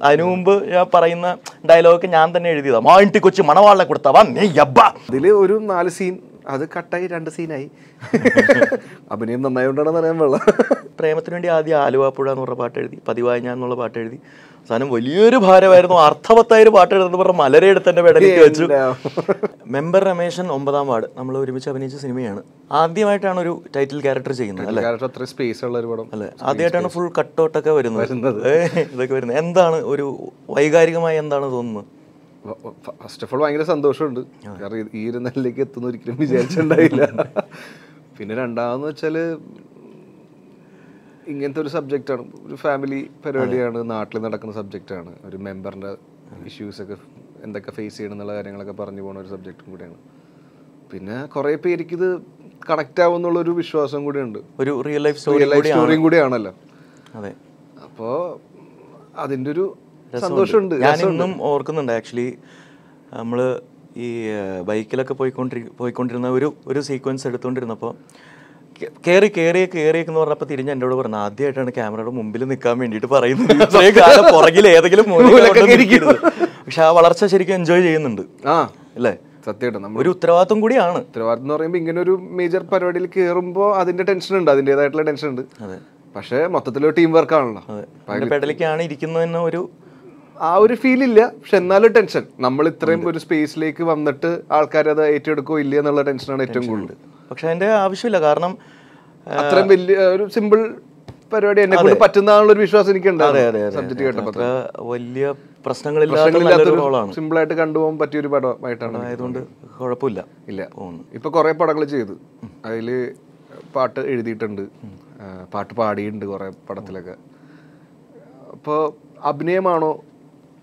അതിനു മുമ്പ് ഞാൻ പറയുന്ന ഡയലോഗ് ഞാൻ തന്നെ എഴുതിയതാ. മാണ്ടി കൊച്ചു മണവാളെ കൊടുത്തവാ നീ യബ്ബ അതിൽ ഒരു നാല് സീൻ അത് കട്ടായി രണ്ട് സീനായി. അഭിനയം നന്നായോണ്ടാണെന്ന് അറിയാൻ വെള്ളം പ്രേമത്തിന് വേണ്ടി ആദ്യം ആലുവാപ്പുഴ എന്ന് പറഞ്ഞ പാട്ട് എഴുതി പതിവായി ഞാൻ എന്നുള്ള പാട്ട് എഴുതി. സാധനം വലിയൊരു ഭാരമായിരുന്നു അർത്ഥവത്തായൊരു പാട്ട് എഴുതുന്ന പറഞ്ഞ മലരെടുത്ത് എന്റെ പെടലിക്ക് വെച്ചു. മെമ്പർ രമേശൻ ഒമ്പതാം വാർഡ്. നമ്മൾ ഒരുമിച്ച് അഭിനയിച്ച സിനിമയാണ്. ആദ്യമായിട്ടാണ് ഒരു ടൈറ്റിൽ ക്യാരക്ടർ ചെയ്യുന്നത് അല്ലേ? സ്പേസ് ഉള്ള ഒരു പടം അല്ലേ ആദ്യമായിട്ടാണ് ഫുൾ കട്ടൗട്ടൊക്കെ വരുന്നത്. ഇതൊക്കെ വരുന്നത്. എന്താണ് ഒരു വൈകാരികമായി എന്താണ് തോന്നുന്നത്? ഫസ്റ്റ് ഓഫ് ഓൾ ഭയങ്കര സന്തോഷമുണ്ട്. കാരണം ഈ ഒരു നിലയിലേക്ക് എത്തുന്ന ഒരിക്കലും വിചാരിച്ചിട്ടുണ്ടായില്ല. പിന്നെ രണ്ടാമെന്ന് വെച്ചാൽ ഇങ്ങനത്തെ ഒരു സബ്ജക്റ്റാണ് ഒരു ഫാമിലി പരിപാടിയാണ് നാട്ടിൽ നടക്കുന്ന സബ്ജക്റ്റാണ് ഒരു മെമ്പറിന്റെ ഇഷ്യൂസൊക്കെ എന്തൊക്കെ ഫേസ് ചെയ്യണം എന്നുള്ള കാര്യങ്ങളൊക്കെ പറഞ്ഞു പോകുന്ന ഒരു സബ്ജക്റ്റും കൂടിയാണ്. പിന്നെ കുറേ പേർക്ക് ഇത് ആവും ആവുമെന്നുള്ളൊരു വിശ്വാസം കൂടിയുണ്ട്. ഒരു റിയൽ ലൈഫ് സ്റ്റോറിയും കൂടിയാണല്ലോ. അതെ. അപ്പോൾ അതിന്റെ ഒരു സന്തോഷമുണ്ട് ഞാൻ ഇന്നും ഓർക്കുന്നുണ്ട് ആക്ച്വലി നമ്മൾ ഈ ബൈക്കിലൊക്കെ പോയിക്കൊണ്ടിരി പോയിക്കൊണ്ടിരുന്ന ഒരു ഒരു സീക്വൻസ് എടുത്തുകൊണ്ടിരുന്നപ്പോൾ കയറി കയറി എന്ന് പറഞ്ഞപ്പോൾ തിരിഞ്ഞ് എന്നോട് പറഞ്ഞു ആദ്യമായിട്ടാണ് ക്യാമറയുടെ മുമ്പിൽ നിൽക്കാൻ വേണ്ടിയിട്ട് പറയുന്നത്. പുറകിൽ ഏതെങ്കിലും പക്ഷെ ആ വളർച്ച ശരിക്കും എൻജോയ് ചെയ്യുന്നുണ്ട്. ആ അല്ലേ? സത്യമായിട്ടും. നമ്മൾ ഒരു ഉത്തരവാദിത്തം കൂടിയാണ്. ഉത്തരവാദിത്തം എന്ന് പറയുമ്പോൾ ഇങ്ങനെ ഒരു മേജർ പരിപാടിയിൽ കയറുമ്പോൾ അതിന്റെ ടെൻഷൻ ഉണ്ട് അതിന്റെതായിട്ടുള്ള ടെൻഷൻ ഉണ്ട്. അതെ. പക്ഷേ മൊത്തത്തിലൊരു ടീം വർക്ക് ആണല്ലോ. അതെ. എന്റെ പെടലിക്കാണ് ഇരിക്കുന്നതെന്ന ഒരു ആ ഒരു ഫീൽ ഇല്ല. പക്ഷെ എന്നാലും ടെൻഷൻ നമ്മൾ ഇത്രയും ഒരു സ്പേസിലേക്ക് വന്നിട്ട് ആൾക്കാർ അത് ഏറ്റെടുക്കോ ഇല്ല എന്നുള്ള ടെൻഷനാണ് ഏറ്റവും കൂടുതൽ. പക്ഷെ അതിന്റെ ആവശ്യമില്ല. കാരണം അത്രയും വലിയ ഒരു സിമ്പിൾ പരിപാടി എന്നെ കൊണ്ട് പറ്റുന്ന ഒരു വിശ്വാസം എനിക്ക് സബ്ജക്ട് കേട്ടപ്പോൾ വലിയ പ്രശ്നങ്ങളില്ലാത്ത സിമ്പിൾ ആയിട്ട് കണ്ടുപോകാൻ പറ്റിയ ഒരു പടമായിട്ടാണ് ആയതുകൊണ്ട് കുഴപ്പമില്ല ഇല്ല. ഇപ്പൊ കുറെ പടങ്ങൾ ചെയ്തു. അതിൽ പാട്ട് എഴുതിയിട്ടുണ്ട്. പാട്ട് പാടിയിട്ടുണ്ട് കുറെ പടത്തിലൊക്കെ. അപ്പോൾ അഭിനയമാണോ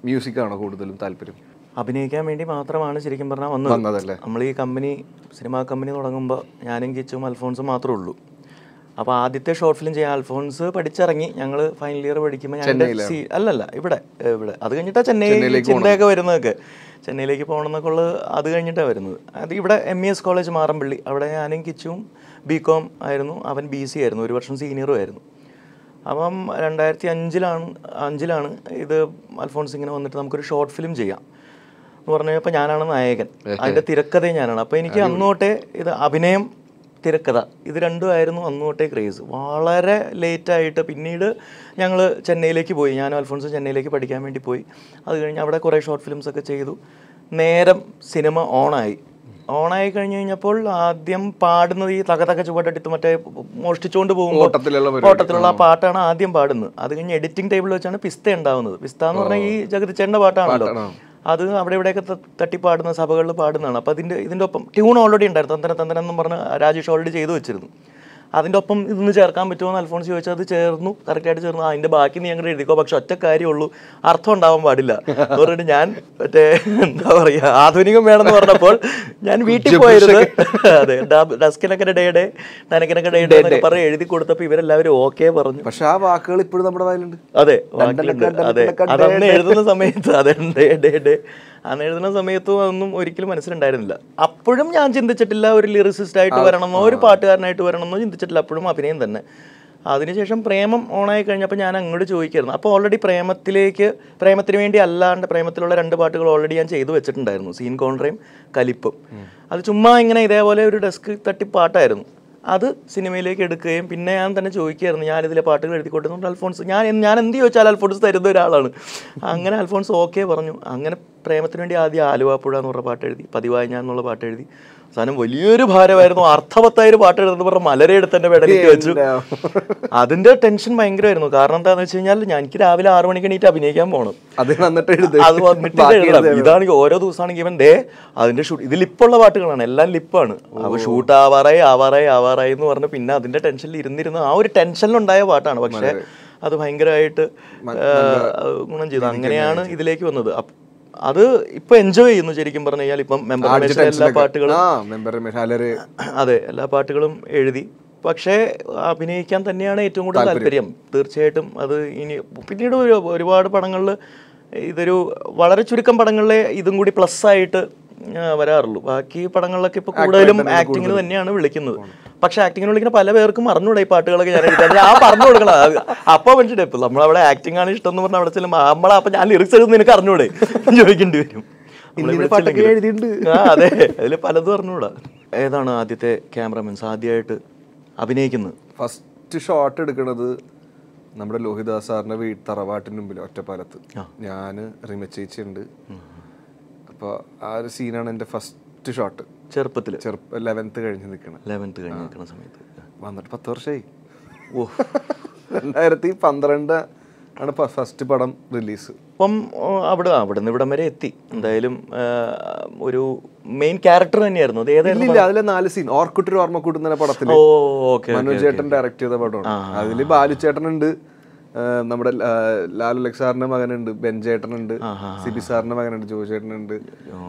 മ്യൂസിക് ആണോ കൂടുതലും താല്പര്യം? അഭിനയിക്കാൻ വേണ്ടി മാത്രമാണ് ശരിക്കും പറഞ്ഞാൽ വന്നത്. വന്നതല്ലേ? നമ്മൾ ഈ കമ്പനി സിനിമാ കമ്പനി തുടങ്ങുമ്പോൾ ഞാനും കിച്ചും അൽഫോൺസും മാത്രമേ ഉള്ളൂ. അപ്പോൾ ആദ്യത്തെ ഷോർട്ട് ഫിലിം ചെയ്യാൻ അൽഫോൺസ് പഠിച്ചിറങ്ങി. ഞങ്ങൾ ഫൈനൽ ഇയർ പഠിക്കുമ്പോൾ ഞാൻ സി അല്ലല്ല ഇവിടെ ഇവിടെ. അത് കഴിഞ്ഞിട്ടാണ് ചെന്നൈ ചിന്തയൊക്കെ വരുന്നതൊക്കെ. ചെന്നൈയിലേക്ക് പോകണം എന്നൊക്കെ ഉള്ളത് അത് കഴിഞ്ഞിട്ടാണ് വരുന്നത്. അത് ഇവിടെ M E S college Marampally. അവിടെ ഞാനും കിച്ചും ബി കോം ആയിരുന്നു. അവൻ ബി സി ആയിരുന്നു. ഒരു വർഷം സീനിയറും ആയിരുന്നു. അപ്പം രണ്ടായിരത്തി അഞ്ചിലാണ് അഞ്ചിലാണ് ഇത് അൽഫോൺസ് ഇങ്ങനെ വന്നിട്ട് നമുക്കൊരു ഷോർട്ട് ഫിലിം ചെയ്യാം എന്ന് പറഞ്ഞു അപ്പം ഞാനാണ് നായകൻ. അതിന്റെ തിരക്കഥയും ഞാനാണ്. അപ്പോൾ എനിക്ക് അന്ന് തൊട്ടേ ഇത് അഭിനയം തിരക്കഥ ഇത് രണ്ടുമായിരുന്നു അന്ന് തൊട്ടേ ക്രേസ്. വളരെ ലേറ്റായിട്ട് പിന്നീട് ഞങ്ങൾ ചെന്നൈയിലേക്ക് പോയി. ഞാൻ അൽഫോൺസ് ചെന്നൈയിലേക്ക് പഠിക്കാൻ വേണ്ടി പോയി. അത് കഴിഞ്ഞ് അവിടെ കുറേ ഷോർട്ട് ഫിലിംസ് ഒക്കെ ചെയ്തു. നേരം സിനിമ ഓണായി. ഓണായി കഴിഞ്ഞു കഴിഞ്ഞപ്പോൾ ആദ്യം പാടുന്നത് ഈ തക തക ചുവട്ടെടുത്ത് മറ്റേ മോഷ്ടിച്ചുകൊണ്ട് പോകുമ്പോൾ ഓട്ടത്തിലുള്ള ആ. പാട്ടാണ് ആദ്യം പാടുന്നത്. അത് കഴിഞ്ഞ് എഡിറ്റിംഗ് ടേബിളിൽ വെച്ചാണ് പിസ്ത ഉണ്ടാവുന്നത്. പിസ്ത എന്ന് പറഞ്ഞാൽ ഈ ജഗതിച്ചേണ്ട പാട്ടാണല്ലോ. അത് അവിടെ ഇവിടെയൊക്കെ ത- തട്ടി പാടുന്ന സഭകളിൽ പാടുന്നതാണ്. അപ്പോൾ അതിന്റെ ഇതിന്റെ ഒപ്പം ട്യൂൺ ഓൾറെഡി ഉണ്ടായിരുന്നു. തന്തന തന്തന എന്നും പറഞ്ഞ് രാജേഷ് ഓൾറെഡി ചെയ്തു വെച്ചിരുന്നു. അതിന്റെ ഒപ്പം ഇതൊന്ന് ചേർക്കാൻ പറ്റുമോ എന്ന് അൽഫോൺസ് ചോദിച്ചാൽ അത് ചേർന്നു കറക്റ്റായിട്ട് ചേർന്നു. അതിന്റെ ബാക്കി നീ അങ്ങനെ എഴുതിക്കോ പക്ഷെ ഒറ്റ കാര്യമുള്ളൂ അർത്ഥം ഉണ്ടാവാൻ പാടില്ല. എന്ന് പറഞ്ഞിട്ട് ഞാൻ മറ്റേ എന്താ പറയുക ആധുനികം വേണമെന്ന് പറഞ്ഞപ്പോൾ ഞാൻ വീട്ടിൽ പോയിരുന്നു അതെ ഡസ്കിനൊക്കെ ഡേ ഡേ നനക്കിനൊക്കെ ഡേ ഡേ എന്നൊക്കെ പറഞ്ഞ് എഴുതി കൊടുത്തപ്പോൾ ഇവരെല്ലാവരും ഓക്കെ പറഞ്ഞു. പക്ഷെ ആ വാക്കുകൾ ഇപ്പോഴും നമ്മുടെ വായിലുണ്ട്. അതെ അതെ അതന്ന് എഴുതുന്ന സമയത്ത് അതെ ഡേ ഡേ ഡേ. അന്ന് എഴുതുന്ന സമയത്തും അതൊന്നും ഒരിക്കലും മനസ്സിലുണ്ടായിരുന്നില്ല. അപ്പോഴും ഞാൻ ചിന്തിച്ചിട്ടില്ല ഒരു ലിറിസിസ്റ്റ് ആയിട്ട് വരണമെന്നോ ഒരു പാട്ടുകാരനായിട്ട് വരണമെന്നോ ചിന്തിച്ചിട്ടില്ല. അപ്പോഴും അഭിനയം തന്നെ. അതിനുശേഷം പ്രേമം ഓണായി കഴിഞ്ഞപ്പോൾ ഞാൻ അങ്ങോട്ട് ചോദിക്കായിരുന്നു. അപ്പോൾ ഓൾറെഡി പ്രേമത്തിലേക്ക് പ്രേമത്തിന് വേണ്ടി അല്ലാണ്ട് പ്രേമത്തിലുള്ള രണ്ട് പാട്ടുകൾ ഓൾറെഡി ഞാൻ ചെയ്തു വെച്ചിട്ടുണ്ടായിരുന്നു. സീൻ കോൺട്രയും കലിപ്പും അത് ചുമ്മാ ഇങ്ങനെ ഇതേപോലെ ഒരു ഡെസ്ക് തട്ടി പാട്ടായിരുന്നു. അത് സിനിമയിലേക്ക് എടുക്കുകയും പിന്നെ ഞാൻ തന്നെ ചോദിക്കുകയായിരുന്നു ഞാൻ ഇതിലെ പാട്ടുകൾ എഴുതി കൊടുക്കുന്നുണ്ട് അൽഫോൺസ് ഞാൻ ഞാൻ എന്ത് ചോദിച്ചാൽ അൽഫോൺസ് തരുന്ന ഒരാളാണ്. അങ്ങനെ അൽഫോൺസ് ഓക്കെ പറഞ്ഞു. അങ്ങനെ പ്രേമത്തിന് വേണ്ടി ആദ്യം ആലുവാപ്പുഴ എന്ന് പറഞ്ഞ പാട്ട് എഴുതി പതിവായി ഞാൻ എന്നുള്ള പാട്ട് എഴുതി. അവസാനം വലിയൊരു ഭാരമായിരുന്നു. അർത്ഥവത്തായൊരു പാട്ട് എഴുതുന്നത് പറഞ്ഞ മലരെടുത്ത് എന്റെ പെടലിക്ക് വെച്ചു. അതിന്റെ ടെൻഷൻ ഭയങ്കരമായിരുന്നു. കാരണം എന്താണെന്ന് വെച്ച് കഴിഞ്ഞാൽ ഞാൻ എനിക്ക് രാവിലെ ആറു മണിക്ക് എണീറ്റ് അഭിനയിക്കാൻ പോകണം അത് വന്നിട്ട് എഴുതണം. ഇതാണെങ്കിൽ ഓരോ ദിവസമാണെങ്കിൽ ഇവൻ ദേ അതിന്റെ ഷൂട്ട് ഇത് ലിപ്പുള്ള പാട്ടുകളാണ്. എല്ലാം ലിപ്പാണ്. അപ്പൊ ഷൂട്ട് ആവാറായി ആവാറായി ആവാറായി എന്ന് പറഞ്ഞ് പിന്നെ അതിന്റെ ടെൻഷനിൽ ഇരുന്നിരുന്ന ആ ഒരു ടെൻഷനിലുണ്ടായ പാട്ടാണ്. പക്ഷെ അത് ഭയങ്കരമായിട്ട് ഗുണം ചെയ്തു. അങ്ങനെയാണ് ഇതിലേക്ക് വന്നത്. അത് ഇപ്പൊ എൻജോയ് ചെയ്യുന്നു ശരിക്കും പറഞ്ഞു കഴിഞ്ഞാൽ ഇപ്പം മെമ്പർ എല്ലാ പാട്ടുകളും അതെ എല്ലാ പാട്ടുകളും എഴുതി. പക്ഷേ അഭിനയിക്കാൻ തന്നെയാണ് ഏറ്റവും കൂടുതൽ താല്പര്യം. തീർച്ചയായിട്ടും അത് ഇനി പിന്നീട് ഒരു ഒരുപാട് പടങ്ങളിൽ ഇതൊരു വളരെ ചുരുക്കം പടങ്ങളിലെ ഇതും കൂടി പ്ലസ് ആയിട്ട് വരാറുള്ളൂ. ബാക്കി പടങ്ങളിലൊക്കെ ഇപ്പൊ കൂടുതലും ആക്ടിങ്ങിന് തന്നെയാണ് വിളിക്കുന്നത്. പക്ഷെ ആക്ടിങ്ങിന് വിളിക്കുന്ന പല പേർക്കും അറിഞ്ഞൂടെ ഈ പാട്ടുകളൊക്കെ ഞാൻ എഴുതാൻ ഞാൻ പറഞ്ഞു കൊടുക്കണം. അപ്പൊ മനുഷ്യരെ ഇപ്പൊ നമ്മളവിടെ ആക്ടിംഗ് ആണ് ഇഷ്ടം എന്ന് പറഞ്ഞാൽ അവിടെ ചെല്ലുമ്പോൾ നമ്മളെ അപ്പൊ ഞാൻ ലിറിക്സ് എഴുതുന്ന നിനക്ക് അറിഞ്ഞൂടെ? ചോദിക്കേണ്ടി വരും. ആ അതെ. അതിൽ പലതും അറിഞ്ഞൂടാ. ഏതാണ് ആദ്യത്തെ ക്യാമറമാൻസ് ആദ്യമായിട്ട് അഭിനയിക്കുന്നത്? ഫസ്റ്റ് ഷോട്ട് എടുക്കുന്നത് നമ്മുടെ ലോഹിദാസ് സാറിന്റെ വീട് തറവാട്ടിന് മുമ്പിൽ ഒറ്റപ്പാലത്ത്. ഞാൻ റിമ ചേച്ചി ഉണ്ട് അപ്പോൾ ആ ഒരു സീനാണ് എന്റെ ഫസ്റ്റ് ഷോട്ട് ചെറുപ്പത്തിൽ ചെറുപ്പ ലെവൻത്ത് കഴിഞ്ഞ് നിൽക്കണം ലെവൻത്ത് കഴിഞ്ഞ് നിൽക്കുന്ന സമയത്ത്. വന്നിട്ട് പത്ത് വർഷമായി ഓ രണ്ടായിരത്തി പന്ത്രണ്ട് ആണ് ഫസ്റ്റ് പടം റിലീസ് അപ്പം അവിടെ അവിടെ നിന്ന് ഇവിടം വരെ എത്തി. എന്തായാലും ഒരു മെയിൻ ക്യാരക്ടർ തന്നെയായിരുന്നു. അത് ഏതായിരുന്നു ഇല്ലില്ല അതിലെ നാല് സീൻ ഓർക്കുട്ടൊരു ഓർമ്മക്കൂട്ടുന്ന പടത്തിൽ മനോജ് ചേട്ടൻ ഡയറക്ട് ചെയ്ത പടമാണ്. അതിൽ ബാലു ചേട്ടനുണ്ട് ആ, നമ്മുടെ ലാലു ലക്ഷാറിന്റെ മകനുണ്ട് ബെൻചേട്ടനുണ്ട് സിബി സാറിന്റെ മകനുണ്ട് ജോചേട്ടനുണ്ട്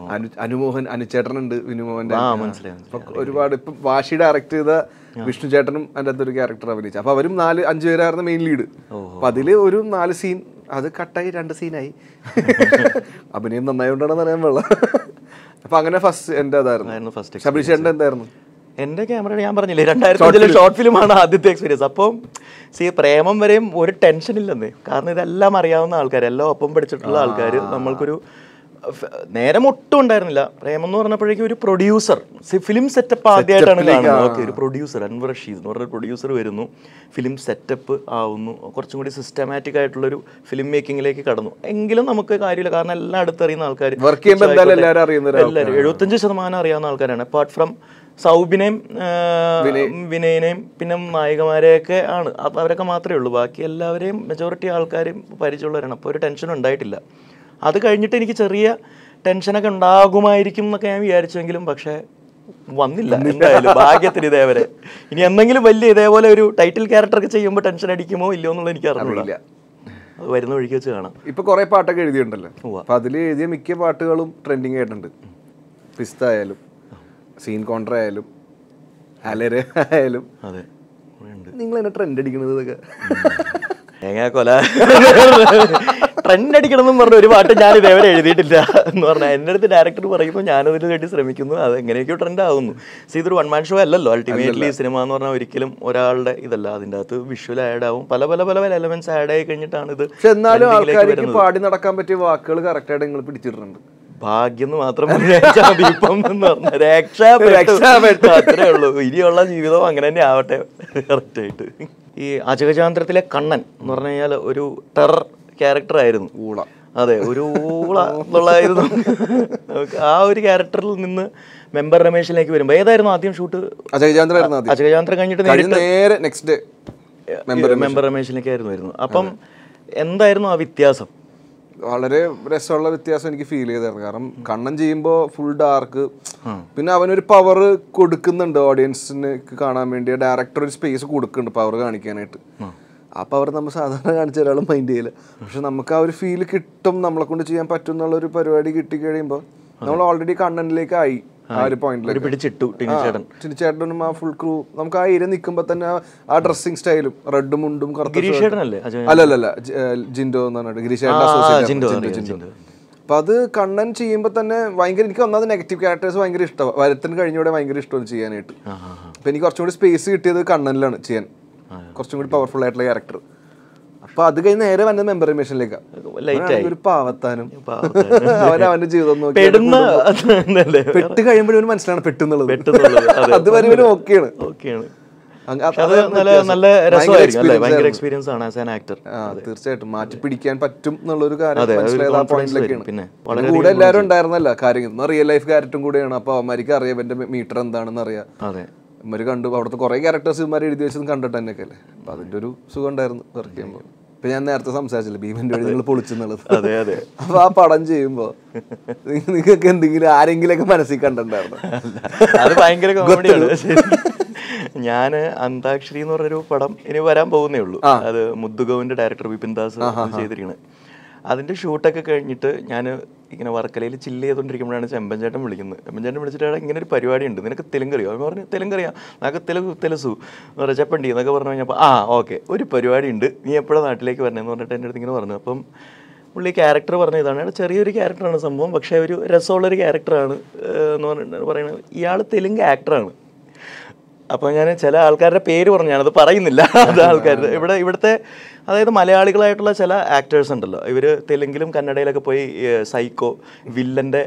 അനു അനുമോഹൻ അനുചേട്ടനുണ്ട് വിനുമോഹന്റെ ഒരുപാട് ഇപ്പൊ വാശി ഡയറക്ട് ചെയ്ത വിഷ്ണു ചേട്ടനും അതിന്റെ അകത്ത് ഒരു ക്യാരക്ടർ അഭിനയിച്ചു. അപ്പൊ അവരും നാല് അഞ്ചു പേരായിരുന്നു മെയിൻ ലീഡ് അപ്പൊ അതിൽ ഒരു നാല് സീൻ അത് കട്ടായി രണ്ട് സീനായി അഭിനയം നന്നായോണ്ടാണെന്ന് അറിയാൻ പാടില്ല അപ്പൊ അങ്ങനെ ഫസ്റ്റ് എന്റെ അതായിരുന്നു ശബരീഷ് ചേട്ടന്റെ എന്തായിരുന്നു? എന്റെ ക്യാമറ ഞാൻ പറഞ്ഞില്ലേ രണ്ടായിരത്തി അഞ്ചിലെ ഷോർട്ട് ഫിലിമാണ് ആദ്യത്തെ എക്സ്പീരിയൻസ് അപ്പം സി പ്രേമം വരെയും ഒരു ടെൻഷൻ ഇല്ലെന്നേ. കാരണം ഇതെല്ലാം അറിയാവുന്ന ആൾക്കാർ എല്ലാം ഒപ്പം പഠിച്ചിട്ടുള്ള ആൾക്കാർ നമ്മൾക്കൊരു നേരം ഒട്ടും ഉണ്ടായിരുന്നില്ല. പ്രേമം എന്ന് പറഞ്ഞപ്പോഴേക്കും ഒരു പ്രൊഡ്യൂസർ ഫിലിം സെറ്റപ്പ് ആദ്യമായിട്ടാണ് കാണുന്നത്. ഓക്കെ ഒരു പ്രൊഡ്യൂസർ അൻവർ റഷീദ് എന്ന് പറഞ്ഞ പ്രൊഡ്യൂസർ വരുന്നു. ഫിലിം സെറ്റപ്പ് ആവുന്നു. കുറച്ചും കൂടി സിസ്റ്റമാറ്റിക് ആയിട്ടുള്ളൊരു ഫിലിം മേക്കിങ്ങിലേക്ക് കടന്നു. എങ്കിലും നമുക്ക് കാര്യമില്ല. കാരണം എല്ലാം അടുത്തറിയുന്ന ആൾക്കാർ വർക്ക് ചെയ്യുമ്പോൾ എല്ലാവരും എഴുപത്തഞ്ച് ശതമാനം അറിയാവുന്ന ആൾക്കാരാണ്. അപ്പാർട്ട് ഫ്രം സൗബിനെയും വിനയനെയും പിന്നെ നായികമാരെയൊക്കെ ആണ്. അവരൊക്കെ മാത്രമേ ഉള്ളൂ. ബാക്കി എല്ലാവരെയും മെജോറിറ്റി ആൾക്കാരും പരിചയമുള്ളവരാണ്. അപ്പോൾ ഒരു ടെൻഷൻ ഉണ്ടായിട്ടില്ല. അത് കഴിഞ്ഞിട്ട് എനിക്ക് ചെറിയ ടെൻഷനൊക്കെ ഉണ്ടാകുമായിരിക്കും എന്നൊക്കെ ഞാൻ വിചാരിച്ചെങ്കിലും പക്ഷേ വന്നില്ല. എന്തായാലും ഭാഗ്യത്തിന് ഇതേവരെ. ഇനി എന്തെങ്കിലും വലിയ ഇതേപോലെ ഒരു ടൈറ്റിൽ ക്യാരക്ടർ ഒക്കെ ചെയ്യുമ്പോൾ ടെൻഷൻ അടിക്കുമോ ഇല്ലയോ എന്നുള്ളത് എനിക്ക് അറിയില്ല. അത് വരുന്ന വഴിക്ക് വെച്ച് കാണാം. ഇപ്പൊ കുറെ പാട്ടൊക്കെ എഴുതിയിട്ടുണ്ടല്ലോ. അപ്പൊ അതിൽ എഴുതിയ മിക്ക പാട്ടുകളും ട്രെൻഡിങ് ആയിട്ടുണ്ട്. പിസ്ത ആയാലും സീൻ കോൺട്ര ആയാലും അലര ആയാലും. അതെ ഉണ്ട് നിങ്ങൾ എന്നെ ട്രെൻഡ് അടിക്കണത് ഇതൊക്കെ? തേങ്ങാ കൊല ട്രെൻഡ് അടിക്കണമെന്നും പറഞ്ഞ ഒരു പാട്ട് ഞാൻ ഇതേവരെ എഴുതിയിട്ടില്ല എന്ന് പറഞ്ഞാൽ എന്റെ അടുത്ത് ഡയറക്ടർ പറയുമ്പോൾ ഞാനതിന് വേണ്ടി ശ്രമിക്കുന്നു അത് എങ്ങനെയൊക്കെയോ ട്രെൻഡ് ആകുന്നു സോ ഇതൊരു വൺ മാൻ ഷോ അല്ലല്ലോ. അൾട്ടിമേറ്റ്ലി സിനിമ എന്ന് പറഞ്ഞാൽ ഒരിക്കലും ഒരാളുടെ ഇതല്ല. അതിന്റെ അകത്ത് വിഷ്വൽ ആഡ് ആവും. പല പല പല പല എലമെന്റ്സ് ആഡ് ആയി കഴിഞ്ഞിട്ടാണ് ഇത് പക്ഷെ എന്നാലും ആൾക്കാർക്ക് പാടി നടക്കാൻ പറ്റിയ വാക്കുകൾ കറക്റ്റായിട്ട് നിങ്ങൾ പിടിച്ചിട്ടുണ്ട് ഭാഗ്യം എന്ന് മാത്രം ദീപം എന്ന് പറഞ്ഞ രക്ഷപ്പെട്ടു രക്ഷപ്പെട്ടു. അത്രേ ഉള്ളൂ. ഇനിയുള്ള ജീവിതം അങ്ങനെ തന്നെ ആവട്ടെ. കറക്റ്റ് ആയിട്ട്. ഈ അജഗജാന്ത്രത്തിലെ കണ്ണൻ എന്ന് പറഞ്ഞു കഴിഞ്ഞാൽ ഒരു ടെറർ ക്യാരക്ടർ ആയിരുന്നു. ഊള. അതെ ഒരു ഊള എന്നുള്ളതായിരുന്നു. ആ ഒരു ക്യാരക്ടറിൽ നിന്ന് മെമ്പർ രമേശിലേക്ക് വരുമ്പോൾ ഏതായിരുന്നു ആദ്യം ഷൂട്ട് അജയ് ചന്ദ്ര ആയിരുന്നു ആദ്യം. അജഗജാന്ത്ര കഴിഞ്ഞിട്ട് നേരെ നെക്സ്റ്റ് മെമ്പർ രമേശിലേക്കായിരുന്നു വരുന്നത്. അപ്പം എന്തായിരുന്നു ആ വ്യത്യാസം? വളരെ രസമുള്ള വ്യത്യാസം എനിക്ക് ഫീൽ ചെയ്തായിരുന്നു. കാരണം കണ്ണൻ ചെയ്യുമ്പോൾ ഫുൾ ഡാർക്ക് പിന്നെ അവനൊരു പവർ കൊടുക്കുന്നുണ്ട് ഓഡിയൻസിന് കാണാൻ വേണ്ടി. ഡയറക്ടർ ഒരു സ്പേസ് കൊടുക്കുന്നുണ്ട് പവർ കാണിക്കാനായിട്ട്. ആ അവർ നമ്മൾ സാധാരണ കാണിച്ച ഒരാളും മൈൻഡ് ചെയ്യില്ല പക്ഷെ നമുക്ക് ആ ഒരു ഫീൽ കിട്ടും നമ്മളെ കൊണ്ട് ചെയ്യാൻ പറ്റും എന്നുള്ളൊരു പരിപാടി കിട്ടി കഴിയുമ്പോൾ നമ്മൾ ഓൾറെഡി കണ്ണനിലേക്ക് ആയി ആ ഒരു പോയിന്റിലേക്ക് പിടിച്ചിട്ടു ടിനിച്ചേട്ടൻ ചേട്ടനും ആ ഫുൾ ക്രൂ നമുക്ക് ആ ഏരിയ നിൽക്കുമ്പോൾ തന്നെ ആ- ഡ്രസ്സിംഗ് ഡ്രസ്സിങ് സ്റ്റൈലും റെഡും മുണ്ടും കറുത്ത അല്ലല്ല ജിൻഡോ എന്ന് പറഞ്ഞിട്ട് ഗിരീഷേട്ടൻ ജിൻഡോ. അപ്പൊ അത് കണ്ണൻ ചെയ്യുമ്പോൾ തന്നെ ഭയങ്കര എനിക്ക് ഒന്നാമത് നെഗറ്റീവ് ക്യാരക്ടേഴ്സ് ഭയങ്കര ഇഷ്ടമാണ് വരത്തിന് കഴിഞ്ഞൂടെ ഭയങ്കര ഇഷ്ടമാണ് ചെയ്യാനായിട്ട്. അപ്പൊ എനിക്ക് കുറച്ചുകൂടി സ്പേസ് കിട്ടിയത് കണ്ണനിലാണ് ചെയ്യാൻ. കുറച്ചും കൂടി പവർഫുൾ ആയിട്ടുള്ള ക്യാരക്ടർ അപ്പൊ അത് കഴിഞ്ഞ് നേരെ വന്നത് Late ആയി. ഒരു പാവത്താനും. അവൻ അവന്റെ ജീവിതം നോക്കി പെട്ട് കഴിയുമ്പോഴും മനസ്സിലാണ് പെട്ടെന്നുള്ളത്. പെട്ടെന്നുള്ളത്, അതെ. അതുവരെ ഇവന് ഓക്കെയാണ് ആക്ടർ തീർച്ചയായിട്ടും. മാറ്റി പിടിക്കാൻ പറ്റും എന്നുള്ളൊരു കാര്യം മനസ്സിലായത് ആ പോയിന്റിലൊക്കെയാണ് പിന്നെ കൂടെ എല്ലാവരും ഉണ്ടായിരുന്നല്ല കാര്യം. റിയൽ ലൈഫ് ക്യാരക്ടറും കൂടെയാണ്. അപ്പൊ അവന്മാർക്ക് അറിയാം എന്റെ മീറ്റർ എന്താണെന്ന് അറിയാം ഇവർ കണ്ടു. അവിടുത്തെ കുറെ ക്യാരക്ടേഴ്സ് ഇവന്മാർ എഴുതി വെച്ചതും കണ്ടിട്ട് തന്നെയൊക്കെ അല്ലേ? അപ്പൊ അതിന്റെ ഒരു സുഖം ഉണ്ടായിരുന്നു വർക്ക് ചെയ്യുമ്പോൾ ഇപ്പൊ ഞാൻ നേരത്തെ സംസാരിച്ചില്ല ഭീമന്റെ വഴി നിങ്ങൾ പൊളിച്ചെന്നുള്ളത്? അതെ അതെ അപ്പൊ ആ പടം ചെയ്യുമ്പോ നി- നിങ്ങൾക്ക് എന്തെങ്കിലും ആരെങ്കിലൊക്കെ മനസ്സിൽ കണ്ടിട്ടുണ്ടായിരുന്നു? അത് ഭയങ്കര കോമഡിയാണ് ഞാൻ അന്താക്ഷരി എന്ന് പറഞ്ഞൊരു പടം ഇനി വരാൻ പോകുന്നേ ഉള്ളൂ. അത് മുദ്ദുഗോവിന്റെ ഡയറക്ടർ വിപിൻ ദാസ് ചെയ്തിരിക്കുന്നത് അതിന്റെ ഷൂട്ടൊക്കെ കഴിഞ്ഞിട്ട് ഞാൻ ഇങ്ങനെ വർക്കലയിൽ ചില്ല് ചെയ്തുകൊണ്ടിരിക്കുമ്പോഴാണ് ചെമ്പൻ ചേട്ടൻ വിളിക്കുന്നത്. ചെമ്പൻ ചേട്ടൻ വിളിച്ചിട്ട് ഇങ്ങനെ ഒരു പരിപാടി ഉണ്ട്. നിനക്ക് തെലുങ്കറിയോ? അവൻ പറഞ്ഞു തെലുങ്കറിയാം. നിനക്ക് തെലുങ്ക് തെലുസു. ചെപ്പണ്ടി എന്നൊക്കെ പറഞ്ഞു കഴിഞ്ഞപ്പോൾ ആ ഓക്കെ. ഒരു പരിപാടി ഉണ്ട്. നീ എപ്പോഴാണ് നാട്ടിലേക്ക് വരണമെന്ന് പറഞ്ഞിട്ട് എന്റെ അടുത്ത് ഇങ്ങനെ പറഞ്ഞു. അപ്പം പുള്ളി ക്യാരക്ടർ പറഞ്ഞ ഇതാണ്. ചെറിയൊരു ക്യാരക്ടറാണ് സംഭവം. പക്ഷേ ഒരു രസമുള്ളൊരു ക്യാരക്ടറാണ് എന്ന് പറഞ്ഞിട്ട് പറയുന്നത്. ഇയാൾ തെലുങ്ക് ആക്ടറാണ് അപ്പോൾ ഞാൻ ചില ആൾക്കാരുടെ പേര് പറഞ്ഞു അത് പറയുന്നില്ല. അത് ആൾക്കാരുടെ ഇവിടെ ഇവിടുത്തെ അതായത് മലയാളികളായിട്ടുള്ള ചില ആക്ടേഴ്സ് ഉണ്ടല്ലോ. ഇവർ തെലുങ്കിലും കന്നഡയിലൊക്കെ പോയി സൈക്കോ വില്ലന്റെ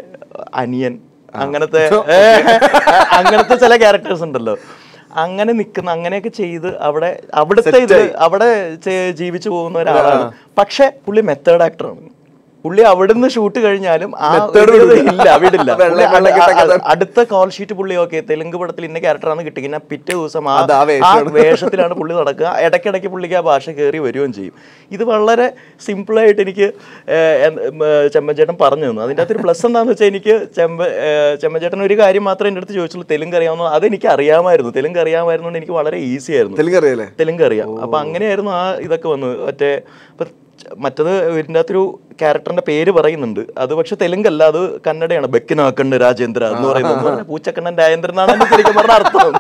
അനിയൻ അങ്ങനത്തെ അങ്ങനത്തെ ചില ക്യാരക്ടേഴ്സ് ഉണ്ടല്ലോ. അങ്ങനെ നിൽക്കുന്ന അങ്ങനെയൊക്കെ ചെയ്ത് അവിടെ അവിടുത്തെ ഇത് അവിടെ ജീവിച്ചു പോകുന്ന ഒരാളാണ്. പക്ഷെ പുള്ളി മെത്തേഡ് ആക്ടറാണ് പുള്ളി അവിടുന്ന് ഷൂട്ട് കഴിഞ്ഞാലും ആ ഇല്ല വിടില്ല. അടുത്ത കോൾ ഷീറ്റ് പുള്ളി ഓക്കെ തെലുങ്ക് പടത്തിൽ ഇന്ന ക്യാരക്ടറാണ് കിട്ടി. കഴിഞ്ഞാൽ പിറ്റേ ദിവസം ആ വേഷത്തിലാണ് പുള്ളി നടക്കുക. ഇടയ്ക്കിടയ്ക്ക് പുള്ളിക്ക് ആ ഭാഷ കയറി വരികയും ചെയ്യും. ഇത് വളരെ സിമ്പിളായിട്ട് എനിക്ക് ചെമ്പൻചേട്ടൻ പറഞ്ഞു തന്നു. അതിന്റെ അകത്തൊരു പ്ലസ് എന്താണെന്ന് വെച്ചാൽ എനിക്ക് ചെമ്പ ഏഹ്, ചെമ്പൻചേട്ടൻ ഒരു കാര്യം മാത്രമേ എന്റെ അടുത്ത് ചോദിച്ചുള്ളൂ. തെലുങ്ക് അറിയാവുന്ന അതെനിക്ക് അറിയാമായിരുന്നു. തെലുങ്ക് അറിയാമായിരുന്നുകൊണ്ട് എനിക്ക് വളരെ ഈസി ആയിരുന്നു. തെലുങ്ക് അറിയാം തെലുങ്ക് അറിയാം. അപ്പം അങ്ങനെയായിരുന്നു ആ ഇതൊക്കെ വന്നത്. മറ്റേ മറ്റത് ഇതിന്റെ അകത്തൊരു ക്യാരക്ടറിന്റെ പേര് പറയുന്നുണ്ട്. അത് പക്ഷെ തെലുങ്കല്ല അത് കന്നഡയാണ്. ബെക്കിനാക്കണ്ട് രാജേന്ദ്ര എന്ന് പറയുന്നത്. പൂച്ചക്കണ്ണൻ രാജേന്ദ്രൻ എന്നാണ് ശരിക്കും പറഞ്ഞ അർത്ഥം.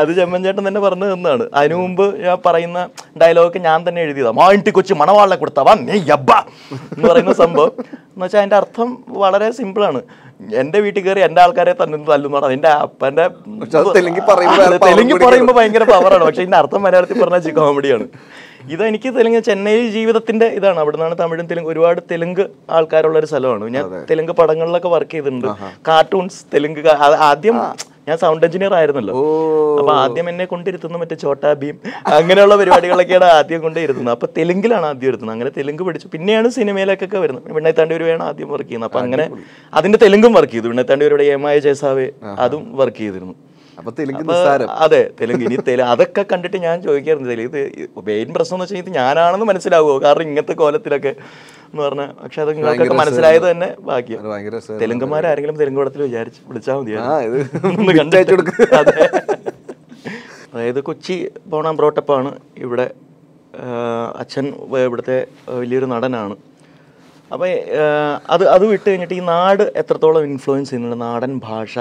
അത് ചെമ്മൻചേട്ടൻ തന്നെ പറഞ്ഞു തന്നാണ് അതിനു മുമ്പ് ഞാൻ പറയുന്ന ഡയലോഗൊക്കെ ഞാൻ തന്നെ എഴുതിയതാ. മാണ്ടി കൊച്ചു മണവാളിനെ കൊടുത്തവാ നീ യബ്ബ എന്ന് പറയുന്ന സംഭവം. എന്ന് വെച്ചാൽ അതിന്റെ അർത്ഥം വളരെ സിമ്പിളാണ് എന്റെ വീട്ടിൽ കയറി എന്റെ ആൾക്കാരെ തന്നെ തല്ലുന്നു എന്റെ അപ്പന്റെ തെലുങ്ക് പറയുമ്പോൾ ഭയങ്കര പവറാണ് പക്ഷെ ഇതിന്റെ അർത്ഥം മലയാളത്തിൽ പറഞ്ഞാൽ കോമഡിയാണ് ഇത് എനിക്ക് തെലുങ്ക് ചെന്നൈ ജീവിതത്തിന്റെ ഇതാണ്. അവിടെ നിന്നാണ് തമിഴും തെലുങ്ക് ഒരുപാട് തെലുങ്ക് ആൾക്കാരുള്ള ഒരു സ്ഥലമാണ്. ഞാൻ തെലുങ്ക് പടങ്ങളിലൊക്കെ വർക്ക് ചെയ്തിട്ടുണ്ട്. കാർട്ടൂൺസ് തെലുങ്ക് ആദ്യം ഞാൻ സൗണ്ട് എഞ്ചിനീയർ ആയിരുന്നല്ലോ. അപ്പൊ ആദ്യം എന്നെ കൊണ്ടിരുത്തുന്നു മറ്റേ ചോട്ടാ ഭീം അങ്ങനെയുള്ള പരിപാടികളൊക്കെയാണ് ആദ്യം കൊണ്ടിരുത്തുന്നത് അപ്പൊ തെലുങ്കിലാണ് ആദ്യം ഇരുത്തുന്നത് അങ്ങനെ തെലുങ്ക് പഠിച്ചു. പിന്നെയാണ് സിനിമയിലേക്കൊക്കെ വരുന്നത്. വിണ്ണത്താണ്ടി ഒരുവയാണ് ആദ്യം വർക്ക് ചെയ്യുന്നത്. അപ്പൊ അങ്ങനെ അതിന്റെ തെലുങ്കും വർക്ക് ചെയ്തു. വിണ്ണത്താണ്ടി ഒരുവിടെ ആയ ജയസാവേ അതും വർക്ക് ചെയ്തിരുന്നു. അതെ തെലുങ്ക് ഇനി തെലുങ്ക് അതൊക്കെ കണ്ടിട്ട് ഞാൻ ചോദിക്കാറുണ്ട് തെലുങ്ക് ഇത് മെയിൻ പ്രശ്നം എന്ന് വെച്ചാൽ ഇത് ഞാനാണെന്ന് മനസ്സിലാവുമോ കാരണം ഇങ്ങനത്തെ കോലത്തിലൊക്കെ എന്ന് പറഞ്ഞാൽ പക്ഷെ അത് നിങ്ങൾക്കൊക്കെ മനസ്സിലായത് തന്നെ രസം തെലുങ്കന്മാരാരെങ്കിലും തെലുങ്ക് പടത്തിൽ വിചാരിച്ച് വിളിച്ചാൽ മതി അതെ. അതായത് കൊച്ചി പോണ ബ്രോട്ടപ്പാണ്. ഇവിടെ അച്ഛൻ ഇവിടുത്തെ വലിയൊരു നടനാണ്. അപ്പോൾ അത് അത് വിട്ട് കഴിഞ്ഞിട്ട് ഈ നാട് എത്രത്തോളം ഇൻഫ്ലുവൻസ് ചെയ്യുന്നുണ്ട്? നാടൻ ഭാഷ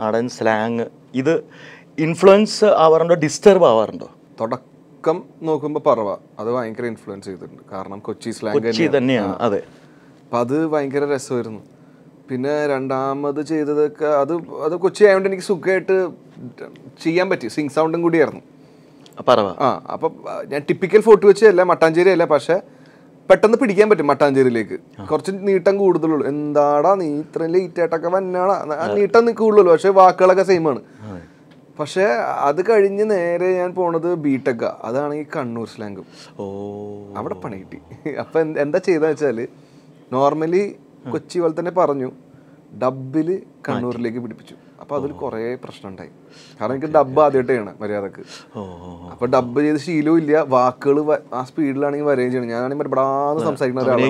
നാടൻ സ്ലാങ് ഇത് ഇൻഫ്ലുവൻസ് ആവാറുണ്ടോ ഡിസ്റ്റർബ് ആവാറുണ്ടോ? തുടക്കം നോക്കുമ്പോൾ പറവ. അത് ഭയങ്കര ഇൻഫ്ലുവൻസ് ചെയ്തിട്ടുണ്ട്. കാരണം കൊച്ചി സ്ലാങ് കൊച്ചി തന്നെയാണ് അതെ. അപ്പം അത് ഭയങ്കര രസമായിരുന്നു. പിന്നെ രണ്ടാമത് ചെയ്തതൊക്കെ അത് അത് കൊച്ചി ആയതുകൊണ്ട് എനിക്ക് സുഖമായിട്ട് ചെയ്യാൻ പറ്റി. സിങ് സൗണ്ടും കൂടിയായിരുന്നു. പറവ. ആ അപ്പം ഞാൻ ടിപ്പിക്കൽ ഫോട്ടോ വെച്ചല്ല അല്ല മട്ടാഞ്ചേരി അല്ല പക്ഷെ പെട്ടെന്ന് പിടിക്കാൻ പറ്റും മട്ടാഞ്ചേരിയിലേക്ക്. കുറച്ച് നീട്ടം കൂടുതലുള്ളൂ. എന്താടാ നീ ഇത്രയും ലേറ്റ് ആയിട്ടൊക്കെ വന്നാടാ? നീട്ടം കൂടുതലുള്ളൂ. പക്ഷെ വാക്കുകളൊക്കെ സെയിം ആണ്. പക്ഷെ അത് കഴിഞ്ഞ് നേരെ ഞാൻ പോണത് ബീട്ടക്ക അതാണ് ഈ കണ്ണൂർ സ്ലാങ്കും ഓ. അവിടെ പണി കിട്ടി. അപ്പൊ എന്താ ചെയ്തെന്ന് വെച്ചാൽ നോർമലി കൊച്ചി പോലെ തന്നെ പറഞ്ഞു ഡബിൽ കണ്ണൂരിലേക്ക് പിടിപ്പിച്ചു. അപ്പൊ അതിൽ കുറെ പ്രശ്നം ഉണ്ടായി കാരണം എനിക്ക് ഡബ് ആദ്യമായിട്ട് ചെയ്യണം മര്യാദയ്ക്ക്. അപ്പൊ ഡബ് ചെയ്ത് ശീലവും ഇല്ല. വാക്കുകൾ ആ സ്പീഡിലാണെങ്കിൽ വരെയും ചെയ്യണം. ഞാനാണെങ്കിൽ മറ്റേ സംസാരിക്കുന്ന ഒരാളാണ്.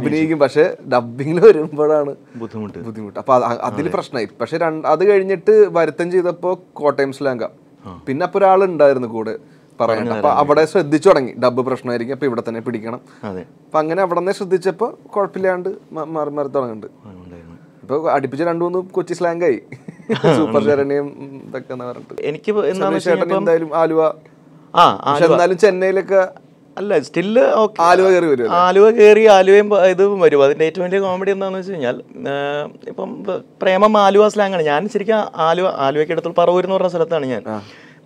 അഭിനയിക്കും. പക്ഷെ ഡബിങ്ങിൽ വരുമ്പോഴാണ് ബുദ്ധിമുട്ട്. ബുദ്ധിമുട്ട്. അപ്പൊ അതിൽ പ്രശ്നമായി. പക്ഷെ രണ്ട് അത് കഴിഞ്ഞിട്ട് വരുത്തം ചെയ്തപ്പോ കോട്ടയം സ്ലാങ്ക പിന്നെ അപ്പൊ ഒരാളുണ്ടായിരുന്നു കൂടെ പറയാൻ. അപ്പൊ അവിടെ ശ്രദ്ധിച്ചു തുടങ്ങി. ഡബ് പ്രശ്നമായിരിക്കും. അപ്പൊ ഇവിടെ തന്നെ പിടിക്കണം. അപ്പൊ അങ്ങനെ അവിടെ നിന്ന് ശ്രദ്ധിച്ചപ്പോ കുഴപ്പമില്ലാണ്ട് മാറി മാറി തുടങ്ങുന്നുണ്ട്. ഇപ്പൊ അടുപ്പിച്ച് രണ്ടു മൂന്ന് കൊച്ചി സ്ലാങ് ആയി. സൂപ്പർ ശരണ്യം ഇതൊക്കെ പറഞ്ഞിട്ട്. എനിക്ക് എന്തായാലും ആലുവ. ആ എന്നാലും ചെന്നൈയിലൊക്കെ അല്ല സ്റ്റില്ല് ഓക്കെ ആലുവ കയറി വരും ആലുവ കയറി ആലുവയും ഇതും വരും. അതിന്റെ ഏറ്റവും വലിയ കോമഡി എന്താണെന്ന് വെച്ച് കഴിഞ്ഞാൽ ഇപ്പം പ്രേമം ആലുവ സ്ലാങ് ആണ്. ഞാൻ ശരിക്കും ആലുവ ആലുവയ്ക്ക് അടുത്തുള്ള പറവൂർ എന്ന് പറഞ്ഞ സ്ഥലത്താണ് ഞാൻ.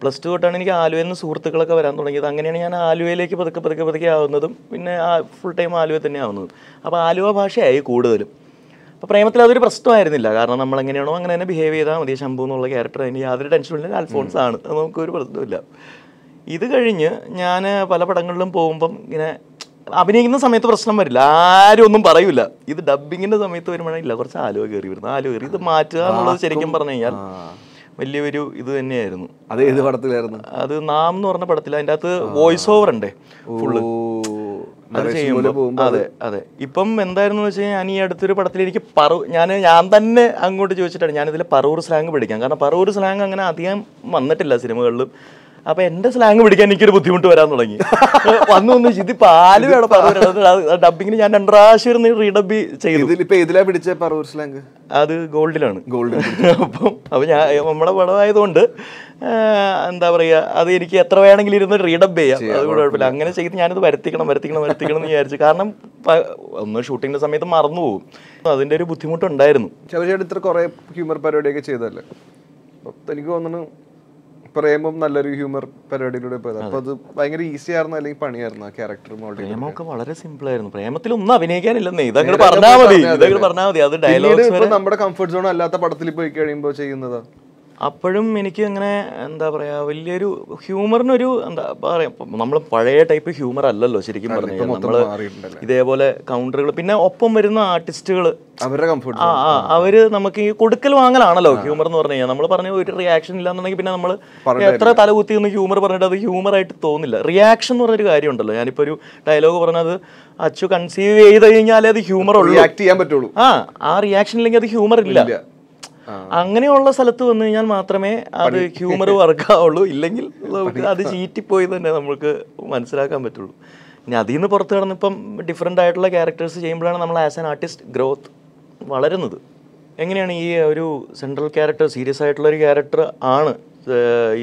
പ്ലസ് ടു തൊട്ടാണ് എനിക്ക് ആലുവയിൽ നിന്ന് സുഹൃത്തുക്കളൊക്കെ വരാൻ തുടങ്ങിയത്. അങ്ങനെയാണ് ഞാൻ ആലുവയിലേക്ക് പതുക്കെ പതുക്കെ പതുക്കെ ആവുന്നതും പിന്നെ ഫുൾ ടൈം ആലുവ തന്നെ ആവുന്നതും അപ്പോൾ ആലുവ ഭാഷയായി കൂടുതലും. അപ്പോൾ പ്രേമത്തിൽ അതൊരു പ്രശ്നമായിരുന്നില്ല. കാരണം നമ്മൾ എങ്ങനെയാണോ അങ്ങനെ തന്നെ ബിഹേവ് ചെയ്താൽ മതി. ശംഭു എന്നുള്ള ക്യാരക്ടർ അതിന് യാതൊരു ടെൻഷനും ഇല്ല. അൽഫോൺസ് ആണ്. അത് നമുക്കൊരു പ്രശ്നമില്ല ഇത് കഴിഞ്ഞ് ഞാൻ പല പടങ്ങളിലും പോകുമ്പം ഇങ്ങനെ അഭിനയിക്കുന്ന സമയത്ത് പ്രശ്നം വരില്ല. ആരും ഒന്നും പറയൂല. ഇത് ഡബിങ്ങിന്റെ സമയത്ത് വരുമ്പോഴാണ് ഇല്ല കുറച്ച് ആലുവ കയറി വരുന്നത്. ആലുവ കയറി ഇത് മാറ്റുക എന്നുള്ളത് ശരിക്കും പറഞ്ഞു കഴിഞ്ഞാൽ വലിയൊരു ഇത് തന്നെയായിരുന്നു. അത് ഏത് പടത്തിലായിരുന്നു? അത് നാം എന്ന് പറഞ്ഞ പടത്തിൽ അതിന്റെ അകത്ത് വോയിസ് ഓവർ ഉണ്ടേ ഫുള്ള് അത് അതെ ഇപ്പം എന്തായിരുന്നു വെച്ച് കഴിഞ്ഞാൽ ഞാൻ ഈ അടുത്തൊരു പടത്തിൽ എനിക്ക് പറു ഞാൻ ഞാൻ തന്നെ അങ്ങോട്ട് ചോദിച്ചിട്ടാണ് ഞാനിതിൽ പറവൂർ സ്ലാങ് പിടിക്കാം കാരണം പറവൂർ സ്ലാങ് അങ്ങനെ അധികം വന്നിട്ടില്ല സിനിമകളിലും. അപ്പൊ എന്റെ സ്ലാങ് പിടിക്കാൻ എനിക്കൊരു ബുദ്ധിമുട്ട് വരാൻ തുടങ്ങി. വന്നു വന്ന് ആലുവയാണ് പറവൂർ ഡബിങ്ങിന് ഞാൻ രണ്ട് പ്രാവശ്യം ഇരുന്ന് റീഡബി ചെയ്തു. പിടിച്ച പറവൂർ സ്ലാങ് അത് ഗോൾഡിലാണ് ഗോൾഡിൽ അപ്പം അപ്പം ഞാൻ നമ്മുടെ പടമായതുകൊണ്ട് എന്താ പറയുക അത് എനിക്ക് എത്ര വേണമെങ്കിലും ഇരുന്ന് റീഡപ്പ് ചെയ്യാം. അത് കുഴപ്പമില്ല. അങ്ങനെ ചെയ്ത് ഞാനിത് വരുത്തിക്കണം വരുത്തിക്കണം വരുത്തിക്കണം എന്ന് വിചാരിച്ചു. കാരണം ഒന്ന് ഷൂട്ടിങ്ങിന്റെ സമയത്ത് മറന്നു പോകും അതിന്റെ ഒരു ബുദ്ധിമുട്ടുണ്ടായിരുന്നു. ശബരിചേട്ടൻ ഇത്ര കുറെ ഹ്യൂമർ പരിപാടിയൊക്കെ ചെയ്തല്ലേ എനിക്ക് തോന്നുന്നു പ്രേമം നല്ലൊരു ഹ്യൂമർ പരിപാടിയിലൂടെ പോയത്. അപ്പൊ അത് ഭയങ്കര ഈസി ആയിരുന്നു അല്ലെങ്കിൽ പണിയായിരുന്നു ആ ക്യാരക്ടർ മോൾഡ് പ്രേമമൊക്കെ വളരെ സിമ്പിൾ ആയിരുന്നു. പ്രേമത്തിൽ ഒന്നും അഭിനയിക്കാനില്ലെന്നേ. ഇതങ്ങോട്ട് പറഞ്ഞാൽ മതി. ഇതങ്ങോട്ട് പറഞ്ഞാൽ മതി. അത് ഡയലോഗ് നമ്മുടെ കംഫർട്ട് സോൺ അല്ലാത്ത പടത്തിൽ പോയി കഴിയുമ്പോൾ ചെയ്യുന്നതാ? അപ്പോഴും എനിക്ക് അങ്ങനെ എന്താ പറയാ വലിയൊരു ഹ്യൂമറിനൊരു എന്താ പറയാ നമ്മൾ പഴയ ടൈപ്പ് ഹ്യൂമർ അല്ലല്ലോ ശരിക്കും പറഞ്ഞു നമ്മൾ നമ്മൾ ഇതേപോലെ കൗണ്ടറുകൾ പിന്നെ ഒപ്പം വരുന്ന ആർട്ടിസ്റ്റുകൾ അവരുടെ കംഫർട്ട് ആ അവർ നമുക്ക് ഈ കൊടുക്കൽ വാങ്ങലാണല്ലോ ഹ്യൂമർ എന്ന് പറഞ്ഞു കഴിഞ്ഞാൽ. നമ്മൾ പറഞ്ഞ ഒരു റിയാക്ഷൻ ഇല്ലാന്നുണ്ടെങ്കിൽ പിന്നെ നമ്മൾ എത്ര തലകുത്തി ഒന്ന് ഹ്യൂമർ പറഞ്ഞിട്ട് അത് ഹ്യൂമർ ആയിട്ട് തോന്നില്ല. റിയാക്ഷൻ എന്ന് പറഞ്ഞൊരു കാര്യം ഉണ്ടല്ലോ ഞാനിപ്പോ ഒരു ഡയലോഗ് പറഞ്ഞത് അച്ചു കൺസീവ് ചെയ്ത് കഴിഞ്ഞാലേ അത് ഹ്യൂമർ ഉള്ളൂ. റിയാക്ട് ചെയ്യാൻ പറ്റുള്ളൂ. ആ ആ റിയാക്ഷൻ ഇല്ലെങ്കിൽ അത് ഹ്യൂമർ ഇല്ല. അങ്ങനെയുള്ള സ്ഥലത്ത് വന്നു കഴിഞ്ഞാൽ മാത്രമേ അത് ഹ്യൂമർ വർക്ക് ആവുള്ളൂ. ഇല്ലെങ്കിൽ നമുക്ക് അത് ചീറ്റിപ്പോയി തന്നെ നമുക്ക് മനസ്സിലാക്കാൻ പറ്റുള്ളൂ. ഇനി അതിൽ നിന്ന് പുറത്ത് കിടന്നിപ്പം ഡിഫറെന്റ് ആയിട്ടുള്ള ക്യാരക്ടേഴ്സ് ചെയ്യുമ്പോഴാണ് നമ്മൾ ആസ് ആൻ ആർട്ടിസ്റ്റ് ഗ്രോത്ത് വളരുന്നത്. എങ്ങനെയാണ് ഈ ഒരു സെൻട്രൽ ക്യാരക്ടർ സീരിയസ് ആയിട്ടുള്ള ഒരു ക്യാരക്ടർ ആണ്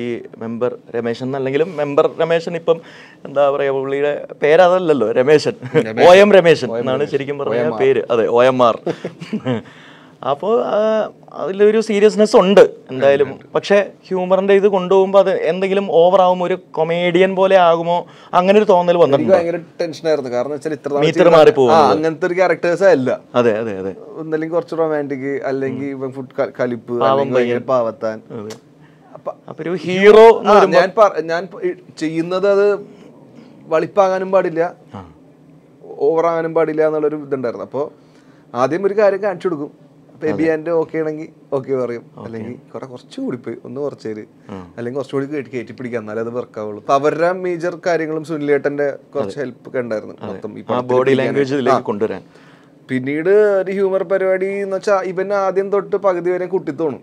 ഈ മെമ്പർ രമേശൻ എന്നല്ലെങ്കിലും മെമ്പർ രമേശൻ ഇപ്പം എന്താ പറയുക പുള്ളിയുടെ പേരതല്ലല്ലോ രമേശൻ. ഒ എം രമേശൻ എന്നാണ് ശരിക്കും പറഞ്ഞ പേര്. അതെ ഒ എം ആർ അപ്പോൾ അതിലൊരു സീരിയസ്നെസ് ഉണ്ട് എന്തായാലും. പക്ഷേ ഹ്യൂമറിന്റെ ഇത് കൊണ്ടുപോകുമ്പോൾ അത് എന്തെങ്കിലും ഓവർ ആകുമോ? ഒരു കൊമേഡിയൻ പോലെ ആകുമോ? അങ്ങനെ ഒരു തോന്നൽ വന്നിട്ടുണ്ട്? ഭയങ്കര ടെൻഷനായിരുന്നു കാരണം വെച്ചാൽ ഇത്ര മീറ്റർ മാറിപ്പോകും അങ്ങനത്തെ ഒരു ക്യാരക്ടേഴ്സ് അല്ല അതെ അതെ അതെ. ഒന്നല്ലെങ്കിൽ കുറച്ച് റൊമാന്റിക് അല്ലെങ്കിൽ ഫുഡ് കലിപ്പ് പാവത്താൻ. അപ്പൊ ഒരു ഹീറോ ഞാൻ ഞാൻ ചെയ്യുന്നത് അത് വളിപ്പാകാനും പാടില്ല. ഓവറാകാനും പാടില്ല എന്നുള്ളൊരു ഇതുണ്ടായിരുന്നു. അപ്പോൾ ആദ്യം ഒരു കാര്യം കാണിച്ചു കൊടുക്കും. ബേബി ആൻഡ് ഓക്കെ ആണെങ്കിൽ ഓക്കെ പറയും. അല്ലെങ്കിൽ കുറെ കുറച്ച് പോയി. ഒന്ന് കുറച്ചേര്. അല്ലെങ്കിൽ കുറച്ചുകൂടി കയറ്റി കയറ്റി പിടിക്കാം എന്നാലേ അത് വർക്ക് ആവുള്ളൂ. അപ്പൊ അവരുടെ മേജർ കാര്യങ്ങളും സുനിലേട്ടന്റെ കുറച്ച് ഹെൽപ്പ് ഒക്കെ ഉണ്ടായിരുന്നു മൊത്തം ബോഡി ലാംഗ്വേജ് കൊണ്ടുവരാൻ. പിന്നീട് ഒരു ഹ്യൂമർ പരിപാടി എന്ന് വെച്ചാൽ ഇവന് ആദ്യം തൊട്ട് പകുതി വരെ കുട്ടിത്തോണും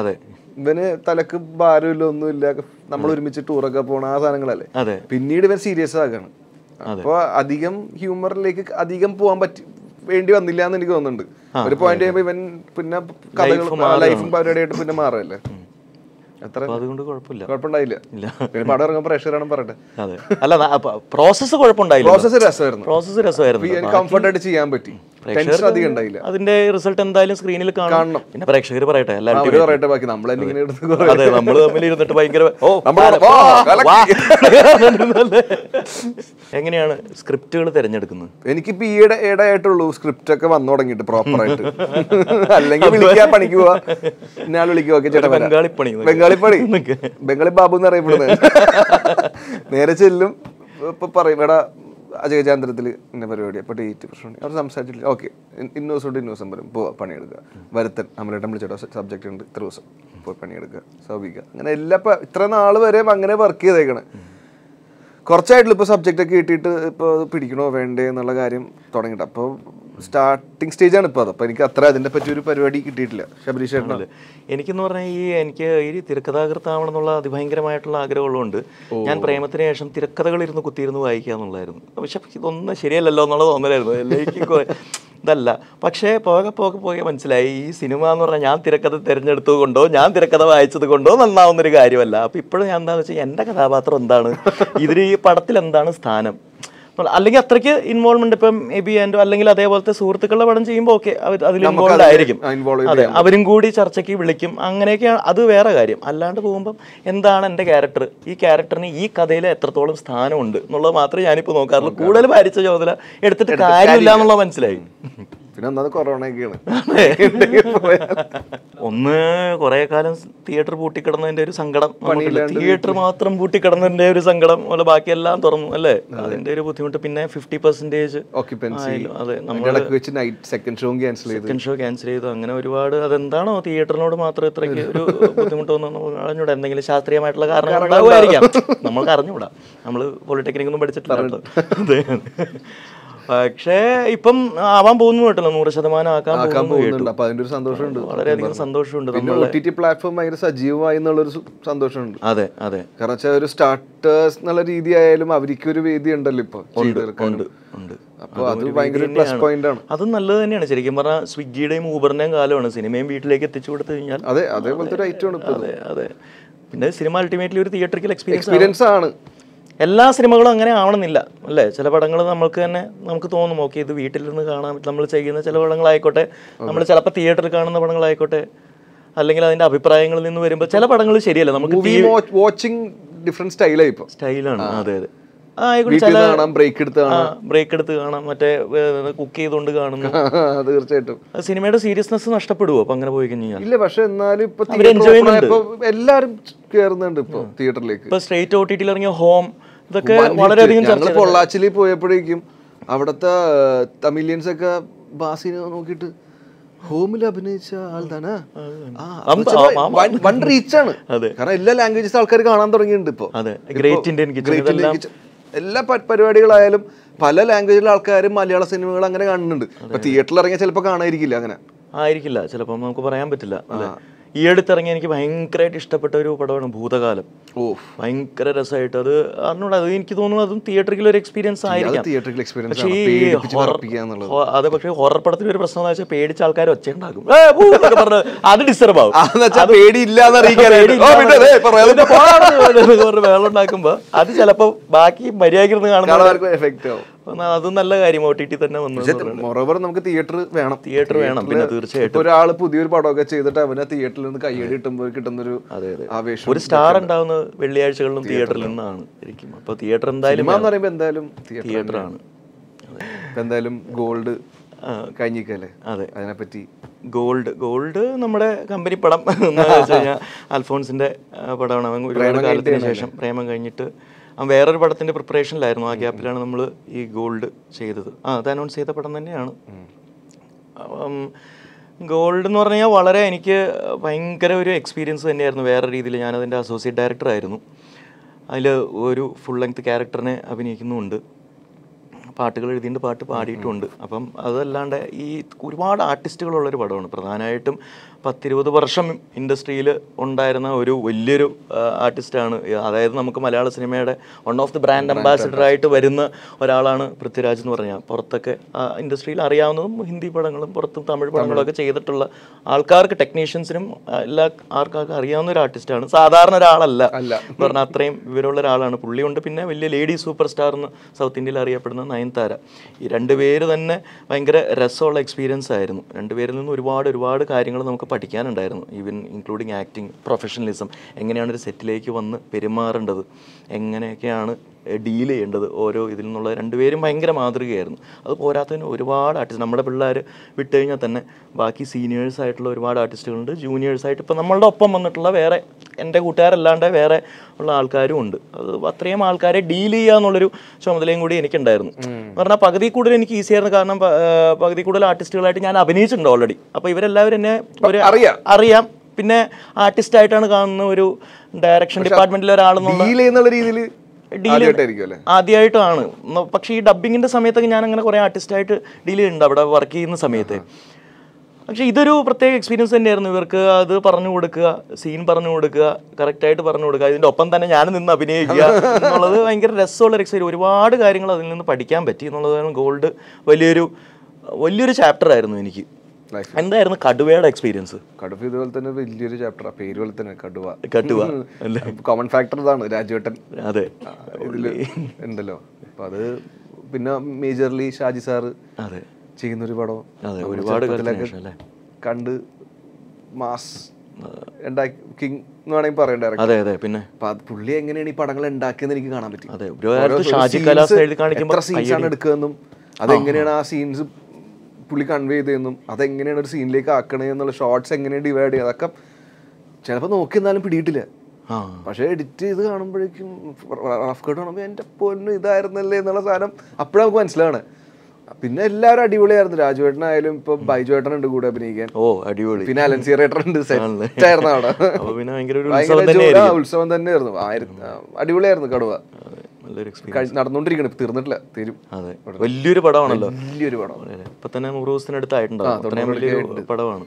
അതെ. ഇവന് തലക്ക് ഭാരമില്ല ഒന്നുമില്ല. നമ്മൾ ഒരുമിച്ച് ടൂറൊക്കെ പോണ ആ സാധനങ്ങളല്ലേ. പിന്നീട് ഇവൻ സീരിയസ് ആകാണ്. അപ്പൊ അധികം ഹ്യൂമറിലേക്ക് അധികം പോകാൻ പറ്റി വേണ്ടി വന്നില്ല എന്ന് എനിക്ക് തോന്നുന്നുണ്ട്. ഒരു പോയിന്റ് ചെയ്യുമ്പോൾ ഇവൻ പിന്നെ കഥകൾ ലൈഫും പരിപാടിയായിട്ട് പിന്നെ മാറല്ലേ അതുകൊണ്ട് കുഴപ്പമില്ല. കുഴപ്പമുണ്ടായില്ല. പിന്നെ പടം ഇറങ്ങുമ്പോൾ പ്രഷറാണ് പറയട്ടെ. അതെ. അല്ല പ്രോസസ്സ് കുഴപ്പമുണ്ടായില്ല പ്രോസസ് രസമായിരുന്നു. പ്രോസസ്സ് രസമായിരുന്നു. കംഫർട്ടായിട്ട് ചെയ്യാൻ പറ്റി. ടെൻഷൻ അധികം ഉണ്ടായില്ല. അതിന്റെ റിസൾട്ട് എന്തായാലും സ്ക്രീനിൽ കാണണം. പിന്നെ പ്രേക്ഷകർ പറയട്ടെ എല്ലാവരും പറയട്ടെ ബാക്കി നമ്മൾ അതെ. നമ്മൾ തമ്മിൽ ഇരുന്നിട്ട് ഭയങ്കര ഓ. എങ്ങനെയാണ് സ്ക്രിപ്റ്റുകൾ തിരഞ്ഞെടുക്കുന്നത്? എനിക്കിപ്പോ ഈയിടെ ഇടയായിട്ടുള്ളൂ സ്ക്രിപ്റ്റ് ഒക്കെ വന്നു തുടങ്ങിയിട്ട് പ്രോപ്പർ ആയിട്ട് അല്ലെങ്കിൽ വിളിക്കാൻ പണിക്ക് പോവാ. ഇന്നാൾ വിളിക്കുക ബംഗാളി പണി ബംഗാളി പണി ബംഗാളി ബാബു എന്ന് അറിയപ്പെടുന്നത് നേരെ ചെല്ലും ഇപ്പൊ പറയും എടാ അജയചാന്ദ്രത്തിൽ ഇന്ന പരിപാടി അപ്പോൾ ഡേറ്റ് പ്രശ്നമുണ്ട്. അവർ സംസാരിച്ചിട്ടില്ല. ഓക്കെ ഇന്ന ദിവസം ഇന്ന ദിവസം വരും പോവാ പണിയെടുക്കുക. വരുത്തൻ നമ്മളേട്ടൻ വിളിച്ചോ സബ്ജക്റ്റ് ഉണ്ട് ഇത്ര ദിവസം പോയി പണിയെടുക്കുക സൗഭിക്കുക. അങ്ങനെ എല്ലാ ഇത്ര നാൾ വരെ അങ്ങനെ വർക്ക് ചെയ്തേക്കണേ. കുറച്ചായിട്ടുള്ള ഇപ്പോൾ സബ്ജക്റ്റൊക്കെ കിട്ടിയിട്ട് ഇപ്പോൾ പിടിക്കണോ വേണ്ടേ എന്നുള്ള കാര്യം തുടങ്ങിയിട്ട് അപ്പോൾ സ്റ്റാർട്ടിങ് സ്റ്റേജാണ് ഇപ്പോൾ അത്. അപ്പോൾ എനിക്ക് അത്ര അതിനെ പറ്റി ഒരു പരിപാടി കിട്ടിയിട്ടില്ല. ശബരീഷ് എനിക്കെന്ന് പറഞ്ഞാൽ ഈ എനിക്ക് ഈ തിരക്കഥാകൃത്താവണം എന്നുള്ള അതിഭയങ്കരമായിട്ടുള്ള ആഗ്രഹമുള്ളതുകൊണ്ട് ഞാൻ പ്രേമത്തിന് ശേഷം തിരക്കഥകൾ ഇരുന്ന് കുത്തിയിരുന്ന് വായിക്കുക എന്നുള്ളതായിരുന്നു. പക്ഷെ ഇതൊന്നും ശരിയല്ലല്ലോ എന്നുള്ള തോന്നലായിരുന്നു. എനിക്ക് കുറെ- ഇതല്ല. പക്ഷേ പോകെ പോകെ പോകെ മനസ്സിലായി. ഈ സിനിമ എന്ന് പറഞ്ഞാൽ ഞാൻ തിരക്കഥ തിരഞ്ഞെടുത്തത് കൊണ്ടോ ഞാൻ തിരക്കഥ വായിച്ചത് കൊണ്ടോ നന്നാവുന്നൊരു കാര്യമല്ല. അപ്പോൾ ഇപ്പോഴും ഞാൻ എന്താണെന്ന് വെച്ചാൽ എന്റെ കഥാപാത്രം എന്താണ്? ഇതിൽ ഈ പടത്തിൽ എന്താണ് സ്ഥാനം? അല്ലെങ്കിൽ അത്രയ്ക്ക് ഇൻവോൾവ്മെന്റ് ഇപ്പം എബി ആൻഡോ അല്ലെങ്കിൽ അതേപോലത്തെ സുഹൃത്തുക്കളുടെ പടം ചെയ്യുമ്പോൾ ഓക്കെ അവർ അതിൽ ഇൻവോൾവ് ആയിരിക്കും. അതെ. അവരും കൂടി ചർച്ചയ്ക്ക് വിളിക്കും. അങ്ങനെയൊക്കെയാണ്. അത് വേറെ കാര്യം. അല്ലാണ്ട് പോകുമ്പം എന്താണ് എന്റെ ക്യാരക്ടർ ഈ ക്യാരക്ടറിന് ഈ കഥയിൽ എത്രത്തോളം സ്ഥാനമുണ്ട് എന്നുള്ളത് മാത്രമേ ഞാനിപ്പോൾ നോക്കാറുള്ളൂ. കൂടുതൽ ഭാരിച്ച ചുമതല എടുത്തിട്ട് കാര്യമില്ല എന്നുള്ളത് മനസ്സിലായി. പിന്നെ ഒന്നത് കൊറോണയൊക്കെയാണ്. ഒന്ന് കുറെ കാലം തിയേറ്റർ പൂട്ടിക്കിടന്നതിന്റെ ഒരു സങ്കടം തിയേറ്റർ മാത്രം പൂട്ടിക്കിടന്നതിന്റെ ഒരു സങ്കടം ബാക്കി ബാക്കിയെല്ലാം തുറന്നു അല്ലേ? അതിന്റെ ഒരു ബുദ്ധിമുട്ട്. പിന്നെ ഫിഫ്റ്റി പെർസെന്റേജ് അതെ നമ്മൾ സെക്കൻഡ് ഷോ ക്യാൻസൽ ചെയ്തു. സെക്കൻഡ് ഷോ ക്യാൻസൽ ചെയ്തു. അങ്ങനെ ഒരുപാട് അതെന്താണോ തിയേറ്ററിനോട് മാത്രം ഇത്രയ്ക്ക് ഒരു ബുദ്ധിമുട്ട് തോന്നുന്നു അറിഞ്ഞൂടാ. എന്തെങ്കിലും ശാസ്ത്രീയമായിട്ടുള്ള കാരണം ഉണ്ടാവുമായിരിക്കാം. നമ്മൾക്ക് അറിഞ്ഞൂടാ. നമ്മൾ പോളിടെക്നിക് ഒന്നും പഠിച്ചിട്ടില്ല അതെ. പക്ഷേ ഇപ്പം ആവാൻ പോകുന്നു കേട്ടല്ലോ. നൂറ് ശതമാനം ആക്കാൻ ആക്കാൻ പോകുന്നു പോകുന്നുണ്ട്. അപ്പൊ അതിന്റെ ഒരു സന്തോഷമുണ്ട് വളരെയധികം സന്തോഷമുണ്ട് പിന്നെ പ്ലാറ്റ്ഫോം ഭയങ്കര സജീവമായി എന്നുള്ളൊരു സന്തോഷമുണ്ട്. അതെ അതെ. കാരണം വെച്ചാൽ ഒരു സ്റ്റാർട്ടേഴ്സ് എന്നുള്ള രീതി ആയാലും അവർക്ക് ഒരു വേദി ഉണ്ടല്ലോ ഇപ്പൊ ഉണ്ട് അത് നല്ലത് തന്നെയാണ്. ശരിക്കും പറഞ്ഞാൽ സ്വിഗ്ഗിയുടെയും ഊബറിന്റെയും കാലമാണ്. സിനിമയും വീട്ടിലേക്ക് എത്തിച്ചു കൊടുത്തു കഴിഞ്ഞാൽ അതെ അതേപോലത്തെ ഒരു ഐറ്റം ആണ് അതെ അതെ. പിന്നെ സിനിമ അൾട്ടിമേറ്റ്ലി ഒരു തിയേറ്ററിക്കൽ എക്സ്പീരിയൻസ് എക്സ്പീരിയൻസ് ആണ്. എല്ലാ സിനിമകളും അങ്ങനെ ആവണമെന്നില്ല അല്ലേ? ചില പടങ്ങൾ നമ്മൾക്ക് തന്നെ നമുക്ക് തോന്നും ഓക്കെ ഇത് വീട്ടിൽ നിന്ന് കാണാൻ നമ്മൾ ചെയ്യുന്ന ചില പടങ്ങളായിക്കോട്ടെ നമ്മൾ ചിലപ്പോൾ തിയേറ്ററിൽ കാണുന്ന പടങ്ങളായിക്കോട്ടെ അല്ലെങ്കിൽ അതിന്റെ അഭിപ്രായങ്ങളിൽ നിന്ന് വരുമ്പോൾ ചില പടങ്ങൾ ശരിയല്ല. നമുക്ക് വാച്ചിങ് ഡിഫറെന്റ് സ്റ്റൈലായി ഇപ്പൊ. സ്റ്റൈലാണ്. അതെ അതെ. ബ്രേക്ക് എടുത്ത് ബ്രേക്ക് എടുത്ത് കാണാം മറ്റേ കുക്ക് ചെയ്തുകൊണ്ട് കാണുന്നു. തീർച്ചയായിട്ടും. സിനിമയുടെ സീരിയസ്നെസ് നഷ്ടപ്പെടുവോ അപ്പൊ അങ്ങനെ പോയി കഴിഞ്ഞാൽ? ഇല്ല പക്ഷെ എന്നാലും ഇപ്പൊ എല്ലാരും കേറുന്നുണ്ട് ഇപ്പൊ തിയേറ്ററിലേക്ക് ഇപ്പൊ സ്ട്രേറ്റ് ഒ ടി ടിയിൽ ഇറങ്ങിയ ഹോം ഇതൊക്കെ വളരെയധികം ചർച്ച ഞങ്ങൾ പൊള്ളാച്ചിയിൽ പോയപ്പോഴേക്കും അവിടുത്തെ തമിലിയൻസ് ഒക്കെ ബാസിനെ നോക്കിയിട്ട് ഹോമിൽ അഭിനയിച്ച ആൾ തന്നെ. വൺ റീച്ച് ആണ് കാരണം എല്ലാ ലാംഗ്വേജസ് ആൾക്കാർ കാണാൻ തുടങ്ങിയിട്ടുണ്ട് ഇപ്പൊ. ഗ്രേറ്റ് ഇന്ത്യൻ കിച്ചൺ എല്ലാ പരിപാടികളായാലും പല ലാംഗ്വേജിലെ ആൾക്കാരും മലയാള സിനിമകൾ അങ്ങനെ കാണുന്നുണ്ട്. ഇപ്പൊ തിയേറ്ററിൽ ഇറങ്ങിയ ചിലപ്പോൾ കാണാതിരിക്കില്ല അങ്ങനെ. ആയിരിക്കില്ല. ചിലപ്പോൾ നമുക്ക് പറയാൻ പറ്റില്ല. അല്ലേ? ഈ അടുത്തിറങ്ങി എനിക്ക് ഭയങ്കരമായിട്ട് ഇഷ്ടപ്പെട്ട ഒരു പടമാണ് ഭൂതകാലം. ഓ ഭയങ്കര രസമായിട്ട് അത് അറിഞ്ഞൂടാ. അത് എനിക്ക് തോന്നുന്നു അതും തിയേറ്ററിൽ ഒരു എക്സ്പീരിയൻസ് ആയിരിക്കാം. തിയേറ്ററിൽ എക്സ്പീരിയൻസ് പക്ഷേ ഈ അതെ പക്ഷേ ഹൊറർ പടത്തിൽ ഒരു പ്രശ്നം എന്ന് വെച്ചാൽ പേടിച്ച ആൾക്കാർ ഒച്ച ഉണ്ടാക്കും പറഞ്ഞ് അത് ഡിസ്റ്റർബ് ആവും. വേളുണ്ടാക്കുമ്പോ അത് ചിലപ്പോ ബാക്കി മര്യാദ കാണുന്ന എഫക്റ്റ് ആവും. അത് നല്ല കാര്യം ഒ ടി ടി തന്നെ വന്നു മൊറോവർ നമുക്ക് തിയേറ്റർ വേണം. തിയേറ്റർ വേണം. പിന്നെ തീർച്ചയായിട്ടും. ഒരാൾ പുതിയൊരു പടമൊക്കെ ചെയ്തിട്ട് അവനെ തിയേറ്ററിൽ നിന്ന് കയ്യടി കിട്ടുമ്പോൾ കിട്ടുന്നൊരു ആവേശം ഒരു സ്റ്റാർ ഉണ്ടാവുന്നത് വെള്ളിയാഴ്ചകളിലും തിയേറ്ററിൽ നിന്നാണ് ശരിക്കും. അപ്പൊ തിയേറ്റർ എന്തായാലും സിനിമ എന്ന് പറയുമ്പോ എന്തായാലും ആണ്. എന്തായാലും ഗോൾഡ് കഴിഞ്ഞിക്കല്ലേ അതെ. അതിനെപ്പറ്റി ഗോൾഡ് ഗോൾഡ് നമ്മുടെ കമ്പനി പടം എന്ന് വെച്ച് കഴിഞ്ഞാൽ അൽഫോൺസിന്റെ പടമാണ്. ഒരുപാട് കാലത്തിന് ശേഷം പ്രേമം കഴിഞ്ഞിട്ട് വേറൊരു പടത്തിന്റെ പ്രിപ്പറേഷനിലായിരുന്നു ആ ഗ്യാപ്പിലാണ് നമ്മൾ ഈ ഗോൾഡ് ചെയ്തത്. ആ അത് അനൗൺസ് ചെയ്ത പടം തന്നെയാണ്. ഗോൾഡ് എന്ന് പറഞ്ഞാൽ വളരെ എനിക്ക് ഭയങ്കര ഒരു എക്സ്പീരിയൻസ് തന്നെയായിരുന്നു. വേറെ രീതിയിൽ ഞാനതിന്റെ അസോസിയേറ്റ് ഡയറക്ടർ ആയിരുന്നു. അതിൽ ഒരു ഫുൾ ലെങ്ത് ക്യാരക്ടറിനെ അഭിനയിക്കുന്നുമുണ്ട്. പാട്ടുകൾ എഴുതിയിട്ട് പാട്ട് പാടിയിട്ടുമുണ്ട് അപ്പം അതല്ലാണ്ട് ഈ ഒരുപാട് ആർട്ടിസ്റ്റുകളുള്ളൊരു പടമാണ്. പ്രധാനമായിട്ടും പത്തിരുപത് വർഷം ഇൻഡസ്ട്രിയിൽ ഉണ്ടായിരുന്ന ഒരു വലിയൊരു ആർട്ടിസ്റ്റാണ്. അതായത് നമുക്ക് മലയാള സിനിമയുടെ one of the brand ambassador ആയിട്ട് വരുന്ന ഒരാളാണ് പൃഥ്വിരാജ് എന്ന് പറഞ്ഞാൽ. പുറത്തൊക്കെ ഇൻഡസ്ട്രിയിൽ അറിയാവുന്നതും ഹിന്ദി പടങ്ങളും പുറത്തും തമിഴ് പടങ്ങളൊക്കെ ചെയ്തിട്ടുള്ള ആൾക്കാർക്ക് ടെക്നീഷ്യൻസിനും എല്ലാ ആൾക്കാർക്കും അറിയാവുന്ന ഒരു ആർട്ടിസ്റ്റാണ്. സാധാരണ ഒരാളല്ല എന്ന് പറഞ്ഞാൽ അത്രയും വിവരമുള്ള ഒരാളാണ്. പുള്ളിയുണ്ട് പിന്നെ വലിയ ലേഡി സൂപ്പർ സ്റ്റാർ എന്ന് സൗത്ത് ഇന്ത്യയിൽ അറിയപ്പെടുന്ന നയൻതാര. ഈ രണ്ടുപേര് തന്നെ ഭയങ്കര രസമുള്ള എക്സ്പീരിയൻസ് ആയിരുന്നു. രണ്ടുപേരിൽ നിന്ന് ഒരുപാട് ഒരുപാട് കാര്യങ്ങൾ നമുക്ക് പഠിക്കാനുണ്ടായിരുന്നു ഈവൻ ഇൻക്ലൂഡിങ് ആക്ടിങ് പ്രൊഫഷണലിസം എങ്ങനെയാണ് ഒരു സെറ്റിലേക്ക് വന്ന് പെരുമാറേണ്ടത് എങ്ങനെയൊക്കെയാണ് ഡീൽ ചെയ്യേണ്ടത് ഓരോ ഇതിൽ നിന്നുള്ള രണ്ടുപേരും ഭയങ്കര മാതൃകയായിരുന്നു. അത് പോരാത്തതിന് ഒരുപാട് ആർട്ടിസ്റ്റ് നമ്മുടെ പിള്ളേർ വിട്ട് കഴിഞ്ഞാൽ തന്നെ ബാക്കി സീനിയേഴ്സ് ആയിട്ടുള്ള ഒരുപാട് ആർട്ടിസ്റ്റുകളുണ്ട് ജൂനിയേഴ്സ് ആയിട്ട് ഇപ്പം നമ്മളുടെ ഒപ്പം വന്നിട്ടുള്ള വേറെ എന്റെ കൂട്ടുകാരല്ലാണ്ട് വേറെ ഉള്ള ആൾക്കാരും ഉണ്ട്. അത് അത്രയും ആൾക്കാരെ ഡീൽ ചെയ്യുക എന്നുള്ളൊരു ചുമതലയും കൂടി എനിക്കുണ്ടായിരുന്നു. എന്ന് പറഞ്ഞാൽ പകുതി കൂടുതൽ എനിക്ക് ഈസി ആയിരുന്നു. കാരണം പകുതി കൂടുതൽ ആർട്ടിസ്റ്റുകളായിട്ട് ഞാൻ അഭിനയിച്ചിട്ടുണ്ട് ഓൾറെഡി അപ്പോൾ ഇവരെല്ലാവരും എന്നെ ഒരു അറിയാം. അറിയാം. പിന്നെ ആർട്ടിസ്റ്റ് ആയിട്ടാണ് കാണുന്ന ഒരു ഡയറക്ഷൻ ഡിപ്പാർട്ട്മെന്റിലെ ഒരാളെന്നുള്ള രീതിയിൽ ആദ്യമായിട്ടാണ്. പക്ഷേ ഈ ഡബിങ്ങിന്റെ സമയത്തൊക്കെ ഞാൻ അങ്ങനെ കുറേ ആർട്ടിസ്റ്റായിട്ട് ഡീൽ ചെയ്യുന്നുണ്ട് അവിടെ വർക്ക് ചെയ്യുന്ന സമയത്ത്. പക്ഷെ ഇതൊരു പ്രത്യേക എക്സ്പീരിയൻസ് തന്നെയായിരുന്നു. ഇവർക്ക് അത് പറഞ്ഞു കൊടുക്കുക സീൻ പറഞ്ഞു കൊടുക്കുക കറക്റ്റായിട്ട് പറഞ്ഞു കൊടുക്കുക. ഇതിന്റെ ഒപ്പം തന്നെ ഞാൻ നിന്ന് അഭിനയിക്കുക എന്നുള്ളത് ഭയങ്കര രസമുള്ള ഒരു എക്സ്പീരിയൻസ് ഒരുപാട് കാര്യങ്ങൾ അതിൽ നിന്ന് പഠിക്കാൻ പറ്റി എന്നുള്ളതാണ് ഗോൾഡ് വലിയൊരു വലിയൊരു ചാപ്റ്റർ ആയിരുന്നു എനിക്ക്. Life. എന്തായിരുന്നു കടുവയുടെ എക്സ്പീരിയൻസ് കടുവ ഇതുപോലെ തന്നെ വലിയൊരു ചാപ്റ്റർ പേര് പോലെ തന്നെ കടുവ. കടുവ. കോമൺ ഫാക്ടർ ഇതാണ് രാജുവേട്ടൻ. അതെ. എന്തല്ലോ ഉണ്ടല്ലോ. അപ്പൊ അത് പിന്നെ മേജർലി ഷാജി സാറ് അതെ. ചെയ്യുന്ന ഒരു പടം. അതെ ഒരുപാട് കണ്ട് മാസ് കിങ് എന്ന് വേണമെങ്കിൽ പറയാം അതെ അതെ പിന്നെ? പുള്ളി എങ്ങനെയാണ് ഈ പടങ്ങൾ ഉണ്ടാക്കിയെന്ന് എനിക്ക് കാണാൻ പറ്റും. അതെ ഒരു ഷാജി കലാസ് എഴുതി കാണിക്കുമ്പോൾ എത്ര സീൻസ് ആണ് എടുക്കുന്നതെന്നും അതെങ്ങനെയാണ് ആ. സീൻസ് പുള്ളി കൺവേ ചെയ്തതെന്നും അതെങ്ങനെയാണ് ഒരു സീനിലേക്ക് ആക്കണേ എന്നുള്ള ഷോർട്സ് എങ്ങനെയാണ് ഡിവൈഡ് ചെയ്യുക? അതൊക്കെ ചിലപ്പോൾ നോക്കി എന്നാലും പിടിയിട്ടില്ല. പക്ഷേ എഡിറ്റ് ചെയ്ത് കാണുമ്പോഴേക്കും റഫ് കട്ട് കാണുമ്പോൾ എന്റെ പൊന്നു ഇതായിരുന്നല്ലേ എന്നുള്ള സാധനം അപ്പോഴും നമുക്ക് മനസ്സിലാണ് പിന്നെ എല്ലാവരും അടിപൊളിയായിരുന്നു. രാജുവേട്ടനായാലും ഇപ്പൊ ബൈജുവേട്ടൻ ഉണ്ട് കൂടെ അഭിനയിക്കാൻ. ഓ അടിപൊളി. പിന്നെ അലൻസി? സെറ്റ് ആയിരുന്നു അവിടെ. ഉത്സവം തന്നെയായിരുന്നു. അടിപൊളിയായിരുന്നു കടുവ. നടന്നുകൊണ്ടിരിക്കണം തീർന്നിട്ടില്ല തീരും. അതെ. വലിയൊരു പടമാണല്ലോ. വലിയൊരു പടമാണ്. ഇപ്പൊ തന്നെ നൂറ് ദിവസത്തിനടുത്തായിട്ടുണ്ടാവും. പടമാണ്.